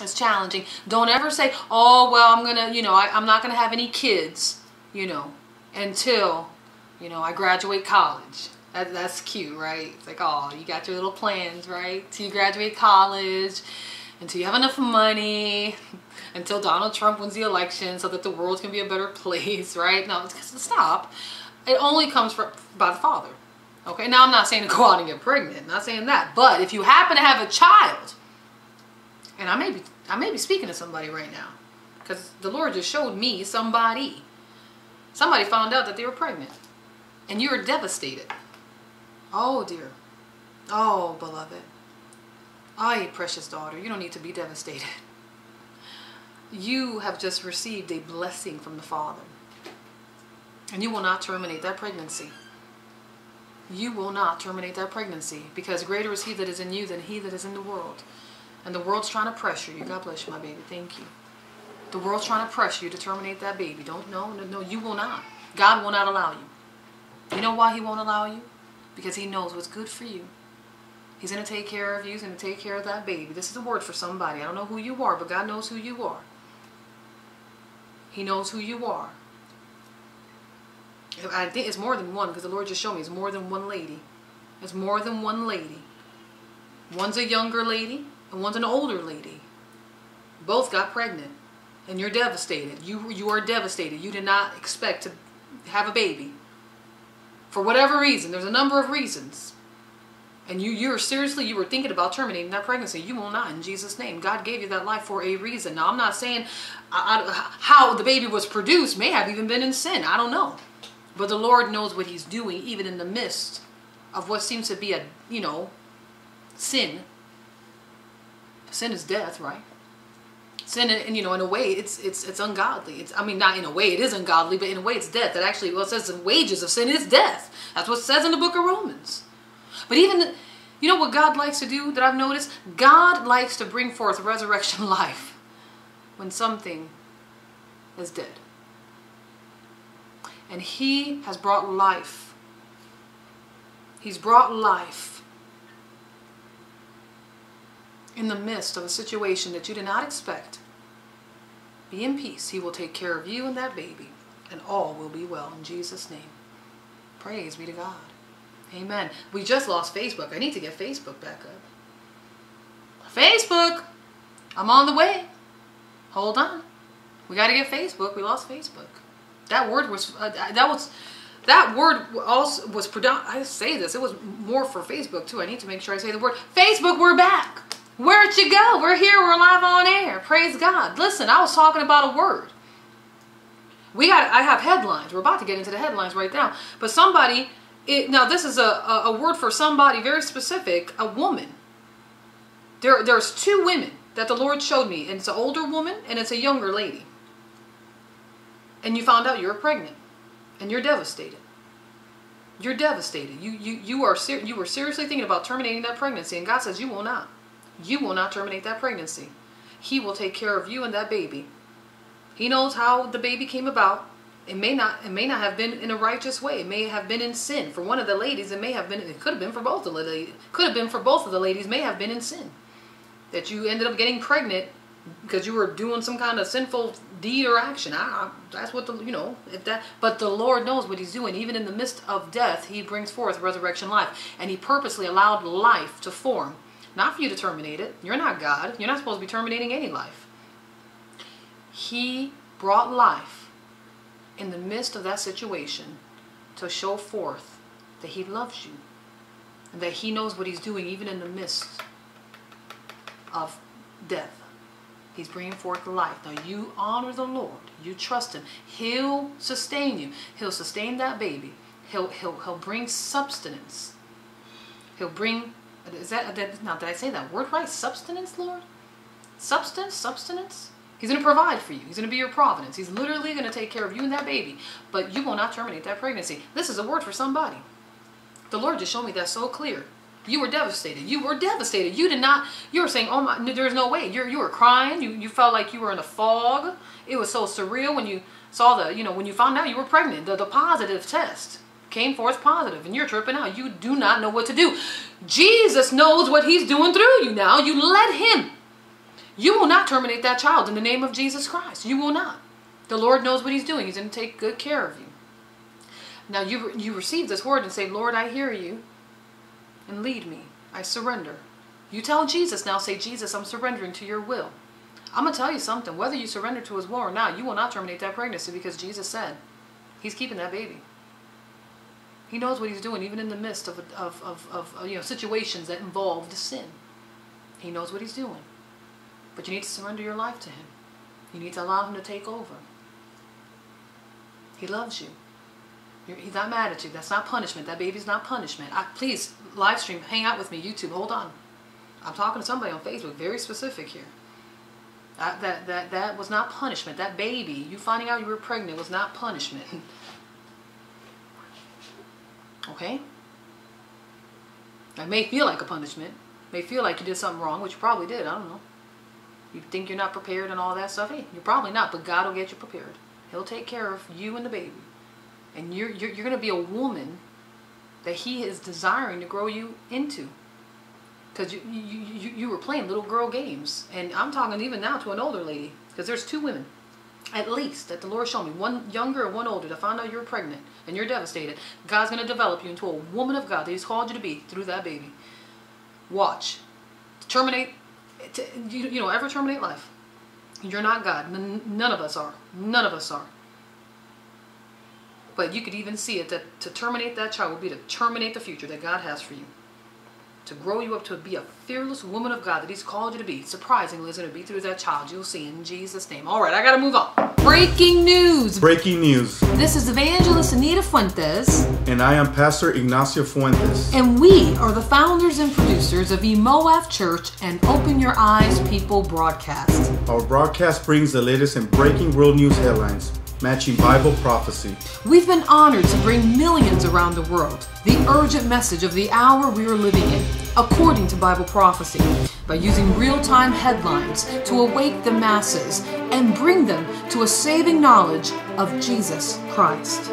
It's challenging. Don't ever say, oh, well, I'm going to, you know, I, I'm not going to have any kids, you know, until, you know, I graduate college. That, that's cute, right? It's like, oh, you got your little plans, right? Till you graduate college, until you have enough money, until Donald Trump wins the election so that the world can be a better place, right? No, stop. It only comes from, by the Father. Okay, now I'm not saying to go out and get pregnant. I'm not saying that. But if you happen to have a child, and I may be I may be speaking to somebody right now. Because the Lord just showed me somebody. Somebody found out that they were pregnant. And you were devastated. Oh dear. Oh beloved. Oh, precious daughter, you don't need to be devastated. You have just received a blessing from the Father. And you will not terminate that pregnancy. You will not terminate that pregnancy because greater is he that is in you than he that is in the world. And the world's trying to pressure you. God bless you, my baby. Thank you. The world's trying to pressure you to terminate that baby. Don't, no, no, no, you will not. God will not allow you. You know why he won't allow you? Because he knows what's good for you. He's going to take care of you. He's going to take care of that baby. This is a word for somebody. I don't know who you are, but God knows who you are. He knows who you are. I think it's more than one because the Lord just showed me it's more than one lady. It's more than one lady. One's a younger lady and one's an older lady. Both got pregnant and you're devastated. You, you are devastated. You did not expect to have a baby. For whatever reason, there's a number of reasons. And you, you're seriously, you were thinking about terminating that pregnancy. You will not in Jesus' name. God gave you that life for a reason. Now, I'm not saying I, I, how the baby was produced may have even been in sin. I don't know. But the Lord knows what he's doing even in the midst of what seems to be a, you know, sin. Sin is death, right? Sin, and you know, in a way, it's it's it's ungodly. It's I mean, not in a way it is ungodly, but in a way it's death. That actually, well, it says the wages of sin is death. That's what it says in the book of Romans. But even, you know what God likes to do that I've noticed? God likes to bring forth resurrection life when something is dead. And he has brought life. He's brought life in the midst of a situation that you did not expect. Be in peace. He will take care of you and that baby, and all will be well in Jesus' name. Praise be to God. Amen. We just lost Facebook. I need to get Facebook back up. Facebook! I'm on the way. Hold on. We got to get Facebook. We lost Facebook. That word was uh, that was that word also was predominant. I say this. It was more for Facebook too. I need to make sure I say the word Facebook. We're back. Where'd you go? We're here. We're live on air. Praise God. Listen, I was talking about a word. We got. I have headlines. We're about to get into the headlines right now. But somebody. It, now this is a, a, a word for somebody very specific. A woman. There, there's two women that the Lord showed me, and it's an older woman and it's a younger lady and you found out you're pregnant and you're devastated. You're devastated. You you you are ser- you were seriously thinking about terminating that pregnancy and God says you will not. You will not terminate that pregnancy. He will take care of you and that baby. He knows how the baby came about. It may not it may not have been in a righteous way. It may have been in sin. For one of the ladies, it may have been it could have been for both of the ladies. Could have been for both of the ladies, may have been in sin. That you ended up getting pregnant because you were doing some kind of sinful deed or action. I, I, that's what the you know if that. But the Lord knows what He's doing. Even in the midst of death, He brings forth resurrection life, and He purposely allowed life to form, not for you to terminate it. You're not God. You're not supposed to be terminating any life. He brought life in the midst of that situation to show forth that He loves you, and that He knows what He's doing, even in the midst of death. He's bringing forth life. Now you honor the Lord. You trust him. He'll sustain you. He'll sustain that baby. He'll he'll he'll bring substance. He'll bring is that now did I say that word right? Substance, Lord? Substance, substance? He's going to provide for you. He's going to be your providence. He's literally going to take care of you and that baby. But you will not terminate that pregnancy. This is a word for somebody. The Lord just showed me that so clear. You were devastated. You were devastated. You did not, you were saying, oh my, there's no way. You're, you were crying. You, you felt like you were in a fog. It was so surreal when you saw the, you know, when you found out you were pregnant, the, the positive test came forth positive and you're tripping out. You do not know what to do. Jesus knows what he's doing through you now. You let him. You will not terminate that child in the name of Jesus Christ. You will not. The Lord knows what He's doing. He's going to take good care of you. Now you you receive this word and say, Lord, I hear you, and lead me. I surrender. You tell Jesus now. Say, Jesus, I'm surrendering to Your will. I'm gonna tell you something. Whether you surrender to His will or not, you will not terminate that pregnancy because Jesus said He's keeping that baby. He knows what He's doing, even in the midst of of of, of uh, you know situations that involve the sin. He knows what He's doing. But you need to surrender your life to Him. You need to allow Him to take over. He loves you. He's not mad at you. That's not punishment. That baby's not punishment. I, please, live stream, hang out with me, YouTube. Hold on. I'm talking to somebody on Facebook, very specific here. I, that, that, that was not punishment. That baby, you finding out you were pregnant was not punishment. okay? It may feel like a punishment. It may feel like you did something wrong, which you probably did. I don't know. You think you're not prepared and all that stuff? Hey, you're probably not, but God will get you prepared. He'll take care of you and the baby. And you're, you're, you're going to be a woman that he is desiring to grow you into. Because you, you, you, you were playing little girl games. And I'm talking even now to an older lady. Because there's two women, at least, that the Lord showed me. One younger one older. To find out you're pregnant and you're devastated. God's going to develop you into a woman of God that he's called you to be through that baby. Watch. Terminate, to, you, you know, ever terminate life. You're not God. None of us are. None of us are. But you could even see it that to terminate that child would be to terminate the future that God has for you. To grow you up to be a fearless woman of God that He's called you to be. Surprisingly, is going to be through that child. You'll see in Jesus' name. All right, I got to move on. Breaking news. Breaking news. This is Evangelist Anita Fuentes. And I am Pastor Ignacio Fuentes. And we are the founders and producers of EMOAF Church and Open Your Eyes People broadcast. Our broadcast brings the latest in breaking world news headlines matching Bible prophecy. We've been honored to bring millions around the world the urgent message of the hour we are living in, according to Bible prophecy, by using real time headlines to awake the masses and bring them to a saving knowledge of Jesus Christ.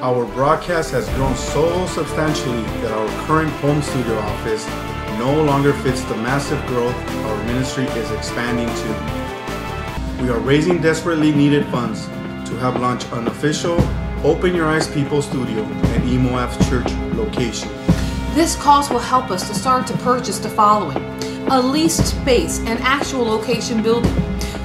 Our broadcast has grown so substantially that our current home studio office no longer fits the massive growth our ministry is expanding to. We are raising desperately needed funds to help launch an official Open Your Eyes People studio at EMOAF Church location. This cost will help us to start to purchase the following. A leased space and actual location building,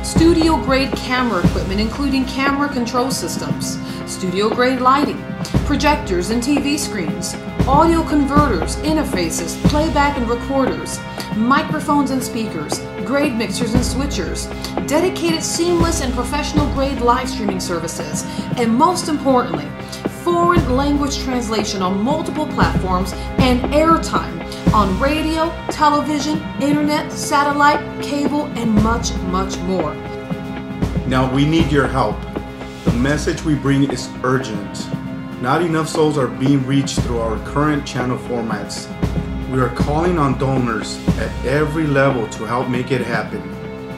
studio grade camera equipment, including camera control systems, studio grade lighting, projectors and TV screens, audio converters, interfaces, playback and recorders, microphones and speakers, grade mixers and switchers, dedicated seamless and professional grade live streaming services, and most importantly, foreign language translation on multiple platforms and airtime on radio, television, internet, satellite, cable, and much, much more. Now we need your help. The message we bring is urgent. Not enough souls are being reached through our current channel formats. We are calling on donors at every level to help make it happen.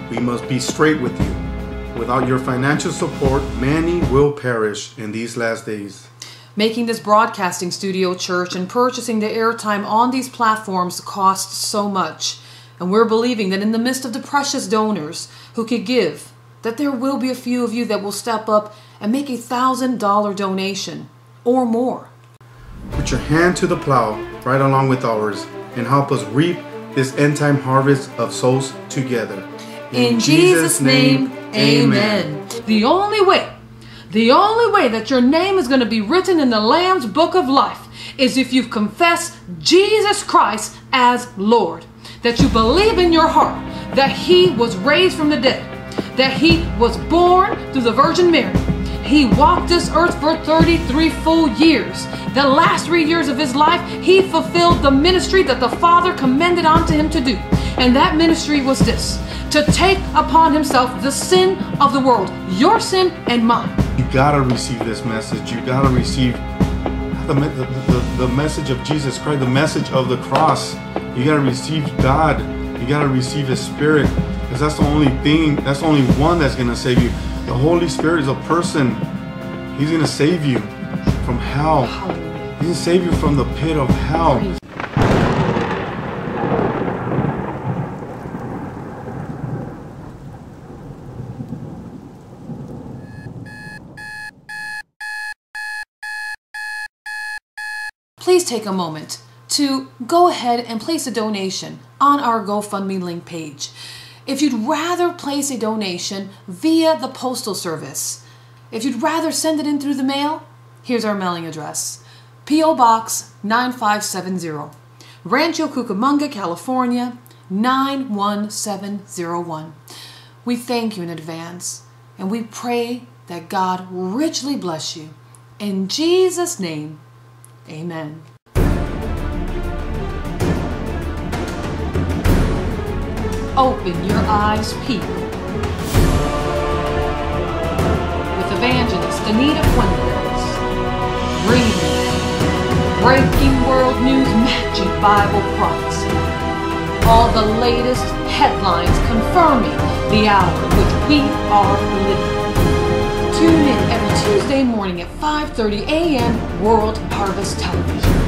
We must be straight with you. Without your financial support, many will perish in these last days. Making this broadcasting studio church and purchasing the airtime on these platforms costs so much. And we're believing that in the midst of the precious donors who could give, that there will be a few of you that will step up and make a thousand dollar donation or more. Put your hand to the plow right along with ours and help us reap this end time harvest of souls together. In, In Jesus', Jesus name, amen. amen. The only way, the only way that your name is going to be written in the Lamb's book of life is if you've confessed Jesus Christ as Lord. That you believe in your heart that He was raised from the dead, that He was born through the Virgin Mary he walked this earth for 33 full years. The last three years of his life, he fulfilled the ministry that the Father commended unto him to do. And that ministry was this to take upon himself the sin of the world, your sin and mine. You gotta receive this message. You gotta receive the, the, the, the message of Jesus Christ, the message of the cross. You gotta receive God. You gotta receive His Spirit. Because that's the only thing, that's the only one that's gonna save you. The Holy Spirit is a person. He's going to save you from hell. He's going to save you from the pit of hell. Please take a moment to go ahead and place a donation on our GoFundMe link page. If you'd rather place a donation via the Postal Service, if you'd rather send it in through the mail, here's our mailing address P.O. Box 9570, Rancho Cucamonga, California 91701. We thank you in advance and we pray that God richly bless you. In Jesus' name, amen. Open your eyes, people. With evangelist Anita Fuentes. Reading Breaking World News Magic Bible Prophecy. All the latest headlines confirming the hour which we are living. Tune in every Tuesday morning at 5:30 a.m. World Harvest Television.